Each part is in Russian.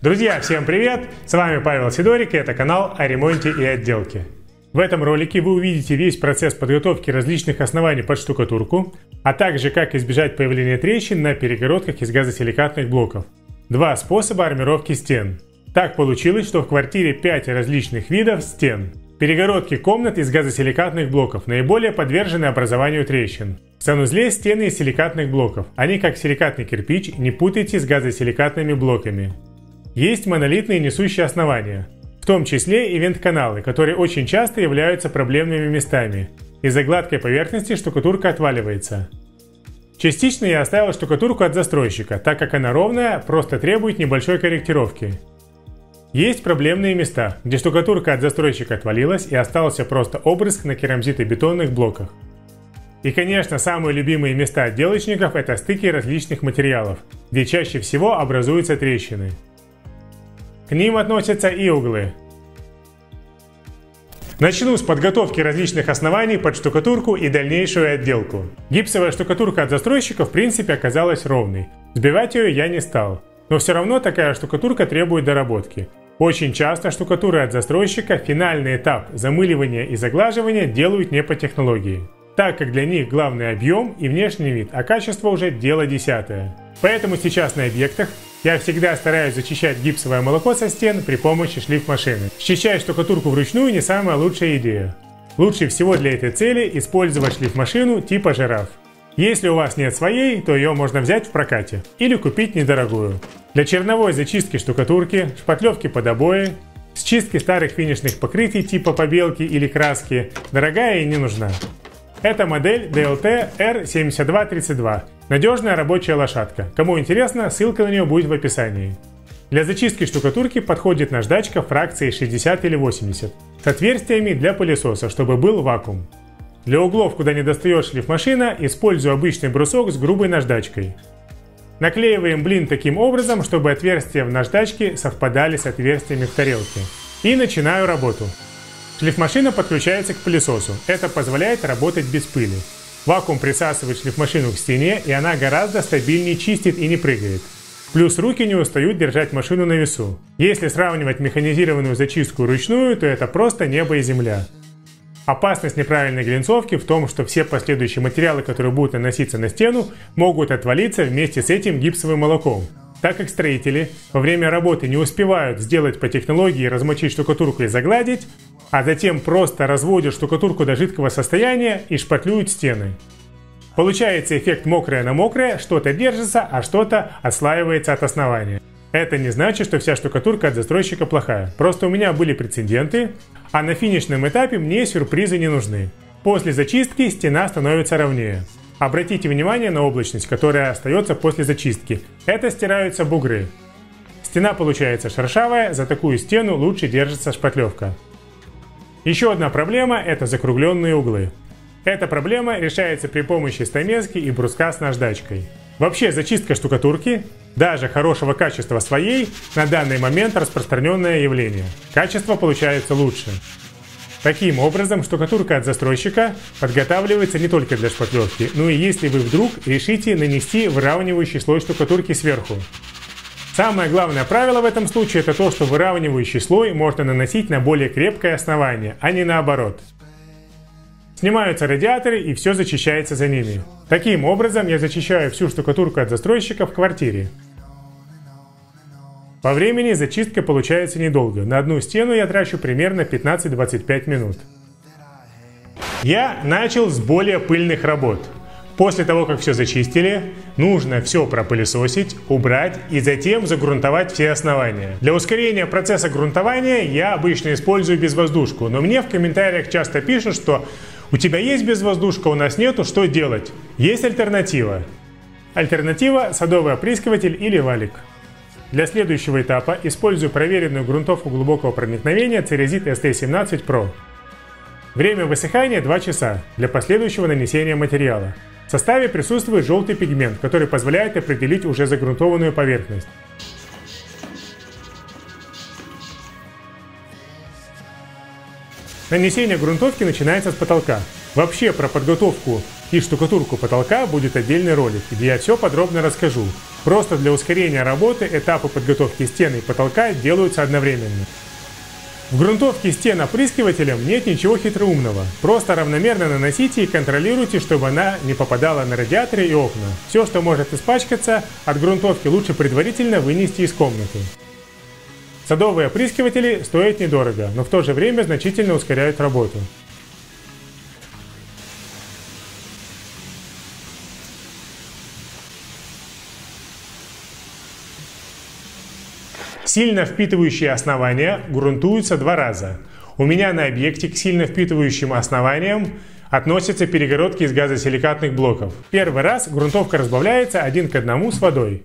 Друзья, всем привет! С вами Павел Сидорик и это канал о ремонте и отделке. В этом ролике вы увидите весь процесс подготовки различных оснований под штукатурку, а также как избежать появления трещин на перегородках из газосиликатных блоков. Два способа армировки стен. Так получилось, что в квартире 5 различных видов стен. Перегородки комнат из газосиликатных блоков наиболее подвержены образованию трещин. В санузле стены из силикатных блоков. Они как силикатный кирпич, не путайте с газосиликатными блоками. Есть монолитные несущие основания, в том числе и вент-каналы, которые очень часто являются проблемными местами. Из-за гладкой поверхности штукатурка отваливается. Частично я оставил штукатурку от застройщика, так как она ровная, просто требует небольшой корректировки. Есть проблемные места, где штукатурка от застройщика отвалилась и остался просто обрызг на керамзитобетонных блоках. И, конечно, самые любимые места отделочников – это стыки различных материалов, где чаще всего образуются трещины – к ним относятся и углы. Начну с подготовки различных оснований под штукатурку и дальнейшую отделку. Гипсовая штукатурка от застройщика в принципе оказалась ровной. Сбивать ее я не стал. Но все равно такая штукатурка требует доработки. Очень часто штукатуры от застройщика финальный этап замыливания и заглаживания делают не по технологии, так как для них главный объем и внешний вид, а качество уже дело десятое. Поэтому сейчас на объектах я всегда стараюсь зачищать гипсовое молоко со стен при помощи шлифмашины. Счищать штукатурку вручную не самая лучшая идея. Лучше всего для этой цели использовать шлифмашину типа жираф. Если у вас нет своей, то ее можно взять в прокате или купить недорогую. Для черновой зачистки штукатурки, шпатлевки под обои, счистки старых финишных покрытий типа побелки или краски дорогая и не нужна. Это модель DLT R7232 Надежная рабочая лошадка. Кому интересно, ссылка на нее будет в описании. Для зачистки штукатурки подходит наждачка фракции 60 или 80 с отверстиями для пылесоса, чтобы был вакуум. Для углов, куда не достает шлифмашина, использую обычный брусок с грубой наждачкой. Наклеиваем блин таким образом, чтобы отверстия в наждачке совпадали с отверстиями в тарелке. И начинаю работу. Шлифмашина подключается к пылесосу. Это позволяет работать без пыли. Вакуум присасывает шлифмашину к стене, и она гораздо стабильнее чистит и не прыгает. Плюс руки не устают держать машину на весу. Если сравнивать механизированную зачистку ручную, то это просто небо и земля. Опасность неправильной глинцовки в том, что все последующие материалы, которые будут наноситься на стену, могут отвалиться вместе с этим гипсовым молоком. Так как строители во время работы не успевают сделать по технологии размочить штукатурку и загладить, а затем просто разводят штукатурку до жидкого состояния и шпатлюют стены. Получается эффект мокрое на мокрое, что-то держится, а что-то отслаивается от основания. Это не значит, что вся штукатурка от застройщика плохая. Просто у меня были прецеденты, а на финишном этапе мне сюрпризы не нужны. После зачистки стена становится ровнее. Обратите внимание на облачность, которая остается после зачистки. Это стираются бугры. Стена получается шершавая, за такую стену лучше держится шпатлевка. Еще одна проблема – это закругленные углы. Эта проблема решается при помощи стамески и бруска с наждачкой. Вообще зачистка штукатурки, даже хорошего качества своей, на данный момент распространенное явление. Качество получается лучше. Таким образом, штукатурка от застройщика подготавливается не только для шпатлевки, но и если вы вдруг решите нанести выравнивающий слой штукатурки сверху. Самое главное правило в этом случае это то, что выравнивающий слой можно наносить на более крепкое основание, а не наоборот. Снимаются радиаторы и все зачищается за ними. Таким образом я зачищаю всю штукатурку от застройщика в квартире. По времени зачистка получается недолго. На одну стену я трачу примерно 15-25 минут. Я начал с более пыльных работ. После того, как все зачистили, нужно все пропылесосить, убрать и затем загрунтовать все основания. Для ускорения процесса грунтования я обычно использую безвоздушку, но мне в комментариях часто пишут, что у тебя есть безвоздушка, у нас нету, что делать? Есть альтернатива. Альтернатива – садовый опрыскиватель или валик. Для следующего этапа использую проверенную грунтовку глубокого проникновения Ceresit ST17 Pro. Время высыхания 2 часа для последующего нанесения материала. В составе присутствует желтый пигмент, который позволяет определить уже загрунтованную поверхность. Нанесение грунтовки начинается с потолка. Вообще про подготовку и штукатурку потолка будет отдельный ролик, где я все подробно расскажу. Просто для ускорения работы этапы подготовки стены и потолка делаются одновременно. В грунтовке стен опрыскивателем нет ничего хитроумного. Просто равномерно наносите и контролируйте, чтобы она не попадала на радиаторы и окна. Все, что может испачкаться, от грунтовки лучше предварительно вынести из комнаты. Садовые опрыскиватели стоят недорого, но в то же время значительно ускоряют работу. Сильно впитывающие основания грунтуются два раза. У меня на объекте к сильно впитывающим основаниям относятся перегородки из газосиликатных блоков. Первый раз грунтовка разбавляется один к одному с водой.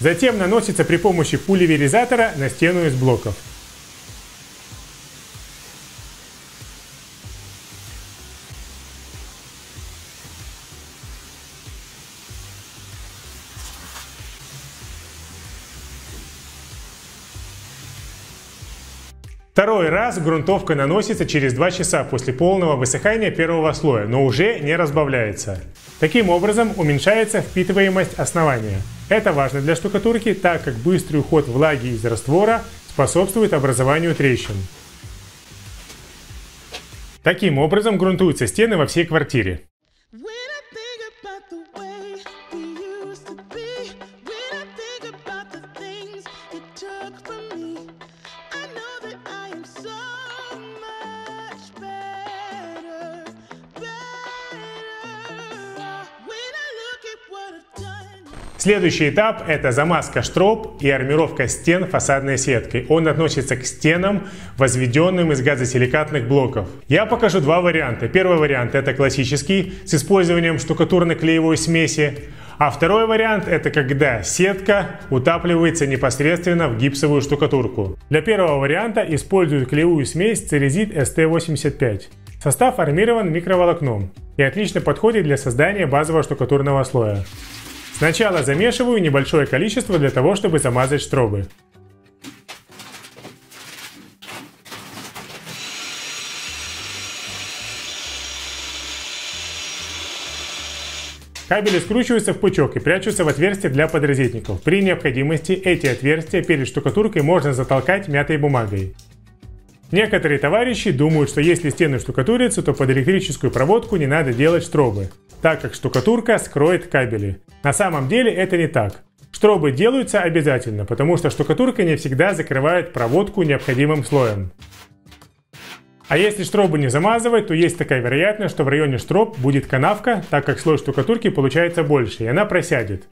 Затем наносится при помощи пульверизатора на стену из блоков. Второй раз грунтовка наносится через 2 часа после полного высыхания первого слоя, но уже не разбавляется. Таким образом уменьшается впитываемость основания. Это важно для штукатурки, так как быстрый уход влаги из раствора способствует образованию трещин. Таким образом грунтуются стены во всей квартире. Следующий этап – это замазка штроп и армировка стен фасадной сеткой. Он относится к стенам, возведенным из газосиликатных блоков. Я покажу два варианта. Первый вариант – это классический, с использованием штукатурно-клеевой смеси. А второй вариант – это когда сетка утапливается непосредственно в гипсовую штукатурку. Для первого варианта используют клеевую смесь Церезит ST85. Состав армирован микроволокном и отлично подходит для создания базового штукатурного слоя. Сначала замешиваю небольшое количество для того, чтобы замазать штробы. Кабели скручиваются в пучок и прячутся в отверстия для подрозетников. При необходимости эти отверстия перед штукатуркой можно затолкать мятой бумагой. Некоторые товарищи думают, что если стены штукатурятся, то под электрическую проводку не надо делать штробы, так как штукатурка скроет кабели. На самом деле это не так. Штробы делаются обязательно, потому что штукатурка не всегда закрывает проводку необходимым слоем. А если штробы не замазывать, то есть такая вероятность, что в районе штроб будет канавка, так как слой штукатурки получается больше, и она просядет.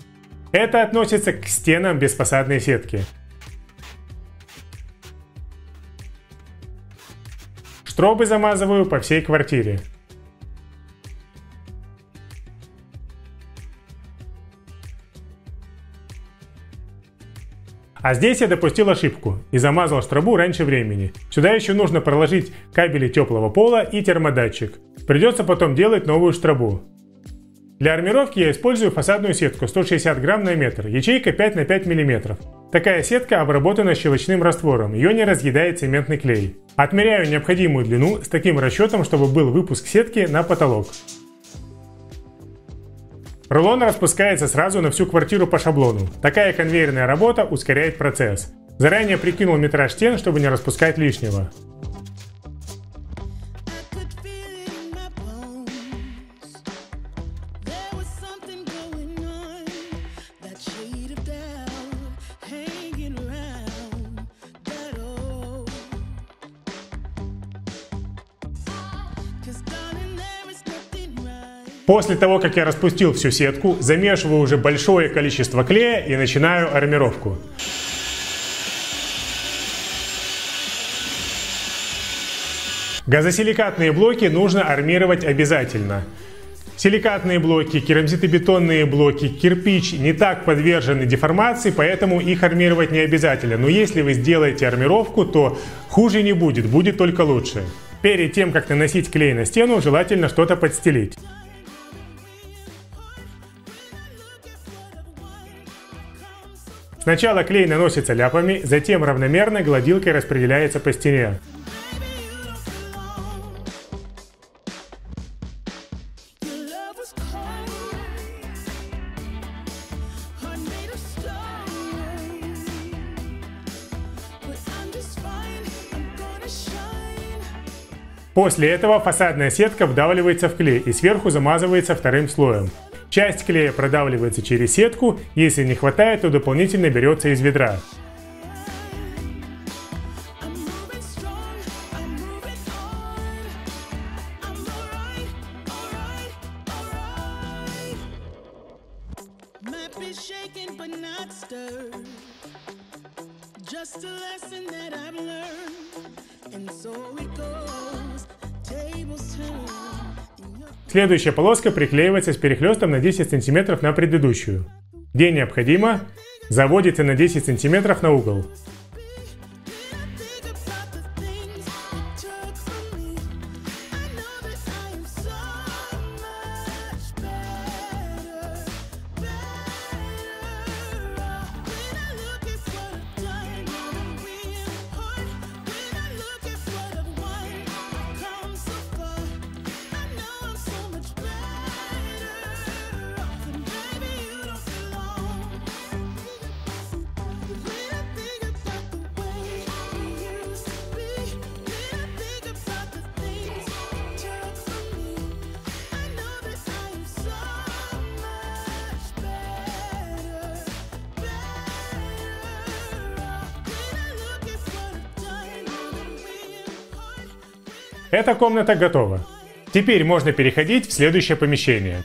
Это относится к стенам без фасадной сетки. Штробы замазываю по всей квартире. А здесь я допустил ошибку и замазал штробу раньше времени. Сюда еще нужно проложить кабели теплого пола и термодатчик. Придется потом делать новую штробу. Для армировки я использую фасадную сетку 160 грамм на метр, ячейка 5 на 5 миллиметров. Такая сетка обработана щелочным раствором, ее не разъедает цементный клей. Отмеряю необходимую длину с таким расчетом, чтобы был выпуск сетки на потолок. Рулон распускается сразу на всю квартиру по шаблону. Такая конвейерная работа ускоряет процесс. Заранее прикинул метраж стен, чтобы не распускать лишнего. После того, как я распустил всю сетку, замешиваю уже большое количество клея и начинаю армировку. Газосиликатные блоки нужно армировать обязательно. Силикатные блоки, керамзитобетонные блоки, кирпич не так подвержены деформации, поэтому их армировать не обязательно. Но если вы сделаете армировку, то хуже не будет, будет только лучше. Перед тем, как наносить клей на стену, желательно что-то подстелить. Сначала клей наносится ляпами, затем равномерно гладилкой распределяется по стене. После этого фасадная сетка вдавливается в клей и сверху замазывается вторым слоем. Часть клея продавливается через сетку, если не хватает, то дополнительно берется из ведра. And so it goes. Tables turn. Следующая полоска приклеивается с перехлестом на 10 см на предыдущую. Где необходимо, заводится на 10 см на угол. Эта комната готова. Теперь можно переходить в следующее помещение.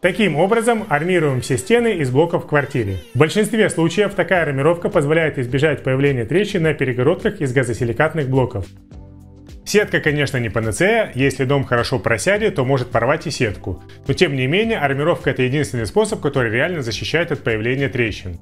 Таким образом, армируем все стены из блоков в квартире. В большинстве случаев такая армировка позволяет избежать появления трещин на перегородках из газосиликатных блоков. Сетка, конечно, не панацея, если дом хорошо просядет, то может порвать и сетку. Но тем не менее, армировка это единственный способ, который реально защищает от появления трещин.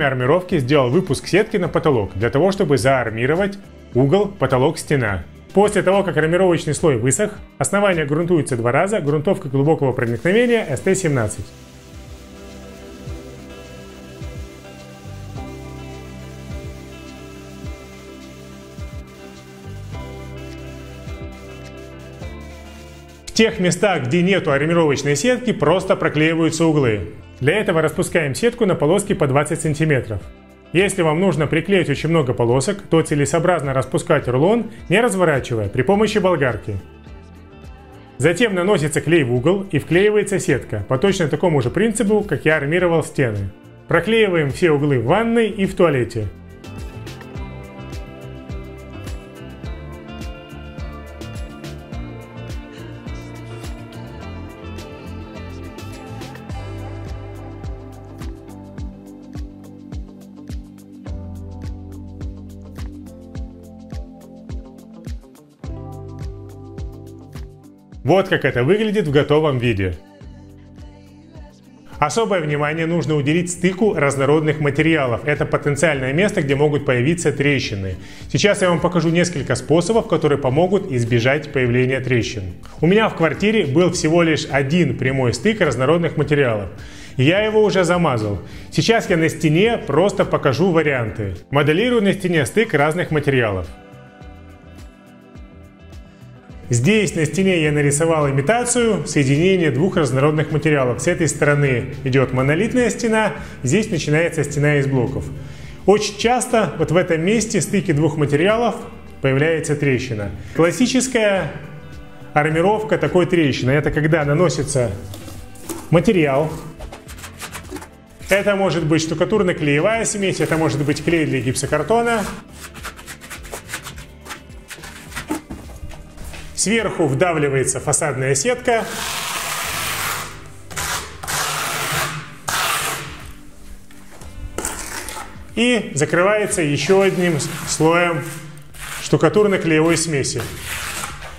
Время армировки сделал выпуск сетки на потолок для того, чтобы заармировать угол, потолок, стена. После того, как армировочный слой высох, основание грунтуется два раза, грунтовка глубокого проникновения ST17. В тех местах, где нету армировочной сетки, просто проклеиваются углы. Для этого распускаем сетку на полоски по 20 см. Если вам нужно приклеить очень много полосок, то целесообразно распускать рулон, не разворачивая, при помощи болгарки. Затем наносится клей в угол и вклеивается сетка, по точно такому же принципу, как я армировал стены. Проклеиваем все углы в ванной и в туалете. Вот как это выглядит в готовом виде. Особое внимание нужно уделить стыку разнородных материалов. Это потенциальное место, где могут появиться трещины. Сейчас я вам покажу несколько способов, которые помогут избежать появления трещин. У меня в квартире был всего лишь один прямой стык разнородных материалов. Я его уже замазал. Сейчас я на стене просто покажу варианты. Моделирую на стене стык разных материалов. Здесь на стене я нарисовал имитацию соединения двух разнородных материалов. С этой стороны идет монолитная стена, здесь начинается стена из блоков. Очень часто вот в этом месте стыки двух материалов появляется трещина. Классическая армировка такой трещины – это когда наносится материал, это может быть штукатурно-клеевая смесь, это может быть клей для гипсокартона, Сверху вдавливается фасадная сетка. И закрывается еще одним слоем штукатурно-клеевой смеси.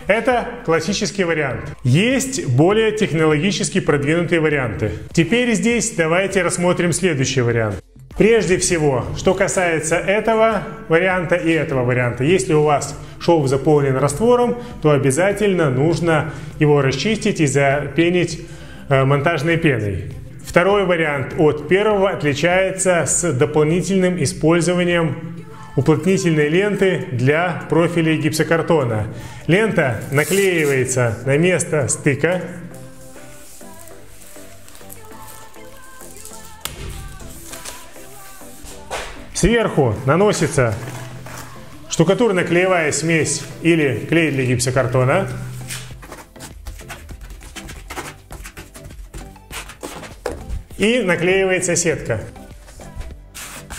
Это классический вариант. Есть более технологически продвинутые варианты. Теперь здесь давайте рассмотрим следующий вариант. Прежде всего, что касается этого варианта и этого варианта, если у вас шов заполнен раствором, то обязательно нужно его расчистить и запенить э, монтажной пеной. Второй вариант от первого отличается с дополнительным использованием уплотнительной ленты для профилей гипсокартона. Лента наклеивается на место стыка. Сверху наносится штукатурно-клеевая смесь или клей для гипсокартона. И наклеивается сетка.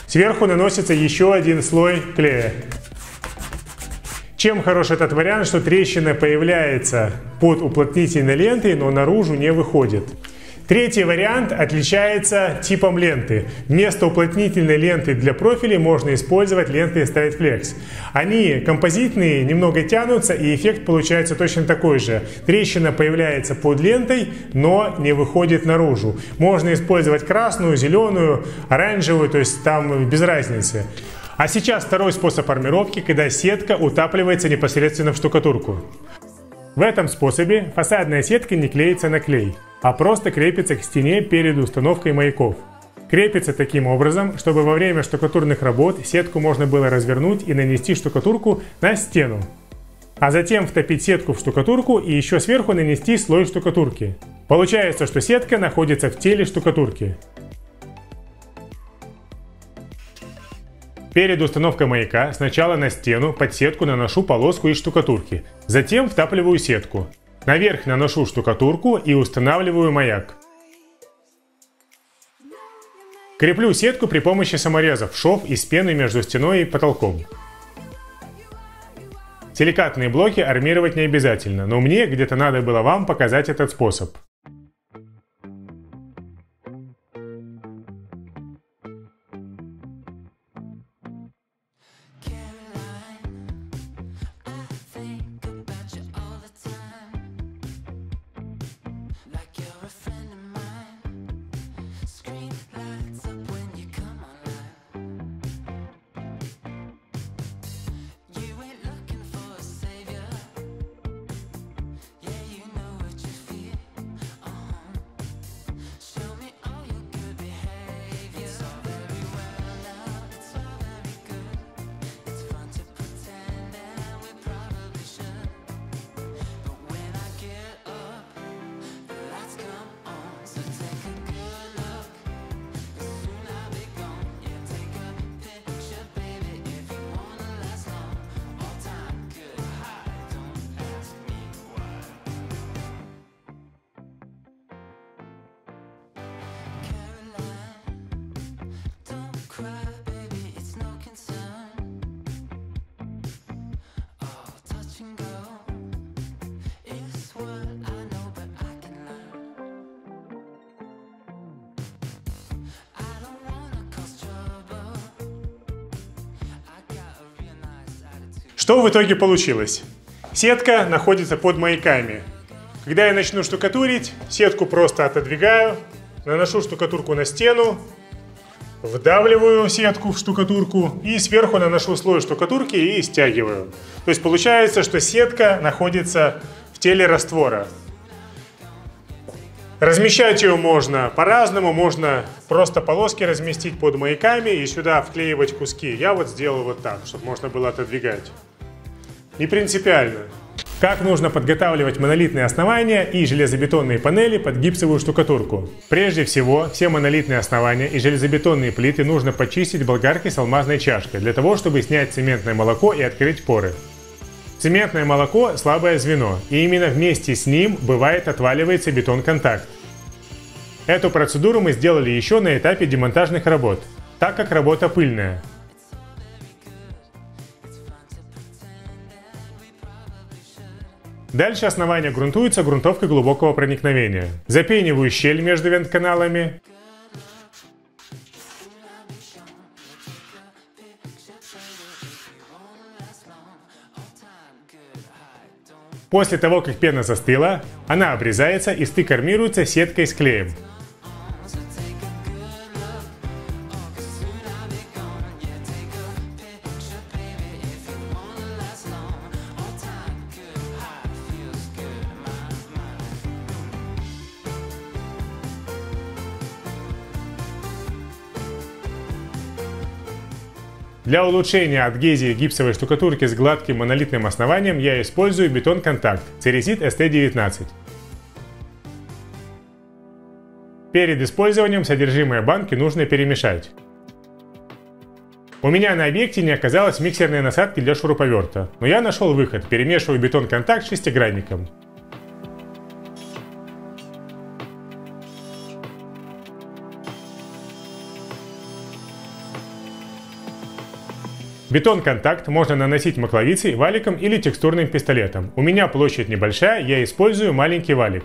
Сверху наносится еще один слой клея. Чем хорош этот вариант, что трещина появляется под уплотнительной лентой, но наружу не выходит. Третий вариант отличается типом ленты. Вместо уплотнительной ленты для профилей можно использовать ленты Straight Flex. Они композитные, немного тянутся и эффект получается точно такой же. Трещина появляется под лентой, но не выходит наружу. Можно использовать красную, зеленую, оранжевую, то есть там без разницы. А сейчас второй способ армировки, когда сетка утапливается непосредственно в штукатурку. В этом способе фасадная сетка не клеится на клей а просто крепится к стене перед установкой маяков. Крепится таким образом, чтобы во время штукатурных работ сетку можно было развернуть и нанести штукатурку на стену. А затем втопить сетку в штукатурку и еще сверху нанести слой штукатурки. Получается, что сетка находится в теле штукатурки. Перед установкой маяка сначала на стену под сетку наношу полоску из штукатурки, затем втапливаю сетку. Наверх наношу штукатурку и устанавливаю маяк. Креплю сетку при помощи саморезов, шов из пены между стеной и потолком. Силикатные блоки армировать не обязательно, но мне где-то надо было вам показать этот способ. Что в итоге получилось? Сетка находится под маяками. Когда я начну штукатурить, сетку просто отодвигаю, наношу штукатурку на стену, вдавливаю сетку в штукатурку и сверху наношу слой штукатурки и стягиваю. То есть получается, что сетка находится в теле раствора. Размещать ее можно по-разному, можно просто полоски разместить под маяками и сюда вклеивать куски. Я вот сделал вот так, чтобы можно было отодвигать. Не принципиально. Как нужно подготавливать монолитные основания и железобетонные панели под гипсовую штукатурку? Прежде всего, все монолитные основания и железобетонные плиты нужно почистить болгаркой с алмазной чашкой, для того, чтобы снять цементное молоко и открыть поры. Цементное молоко – слабое звено, и именно вместе с ним бывает отваливается бетон-контакт. Эту процедуру мы сделали еще на этапе демонтажных работ, так как работа пыльная. Дальше основание грунтуется грунтовкой глубокого проникновения. Запениваю щель между вентканалами. После того, как пена застыла, она обрезается и стык армируется сеткой с клеем. Для улучшения адгезии гипсовой штукатурки с гладким монолитным основанием я использую бетон-контакт Ceresit ST19. Перед использованием содержимое банки нужно перемешать. У меня на объекте не оказалось миксерной насадки для шуруповерта, но я нашел выход, перемешиваю бетон-контакт шестигранником. Бетон-контакт можно наносить макловицей, валиком или текстурным пистолетом. У меня площадь небольшая, я использую маленький валик.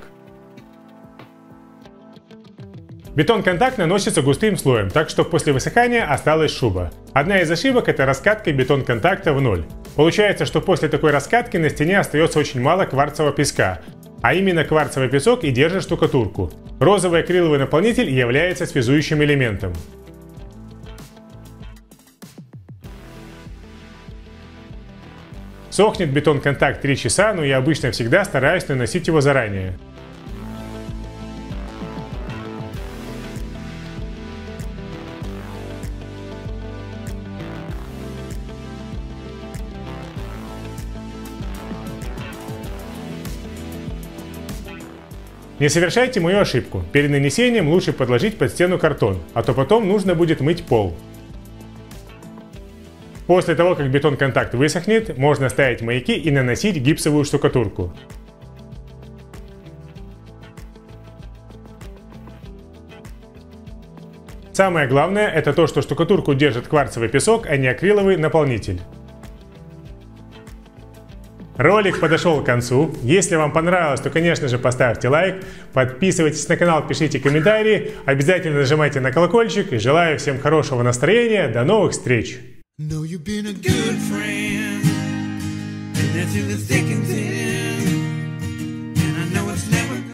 Бетон-контакт наносится густым слоем, так что после высыхания осталась шуба. Одна из ошибок это раскатка бетон-контакта в ноль. Получается, что после такой раскатки на стене остается очень мало кварцевого песка, а именно кварцевый песок и держит штукатурку. Розовый акриловый наполнитель является связующим элементом. Сохнет бетон-контакт 3 часа, но я обычно всегда стараюсь наносить его заранее. Не совершайте мою ошибку. Перед нанесением лучше подложить под стену картон, а то потом нужно будет мыть пол. После того, как бетон-контакт высохнет, можно ставить маяки и наносить гипсовую штукатурку. Самое главное это то, что штукатурку держит кварцевый песок, а не акриловый наполнитель. Ролик подошел к концу. Если вам понравилось, то, конечно же, поставьте лайк, подписывайтесь на канал, пишите комментарии, обязательно нажимайте на колокольчик и желаю всем хорошего настроения. До новых встреч! Know you've been a good friend, and that's in the thick.